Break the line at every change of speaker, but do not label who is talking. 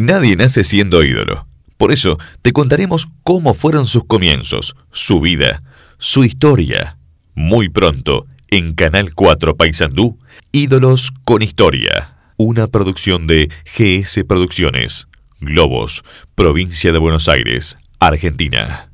Nadie nace siendo ídolo. Por eso te contaremos cómo fueron sus comienzos, su vida, su historia. Muy pronto, en Canal 4 Paysandú, Ídolos con Historia. Una producción de GS Producciones. Globos, provincia de Buenos Aires, Argentina.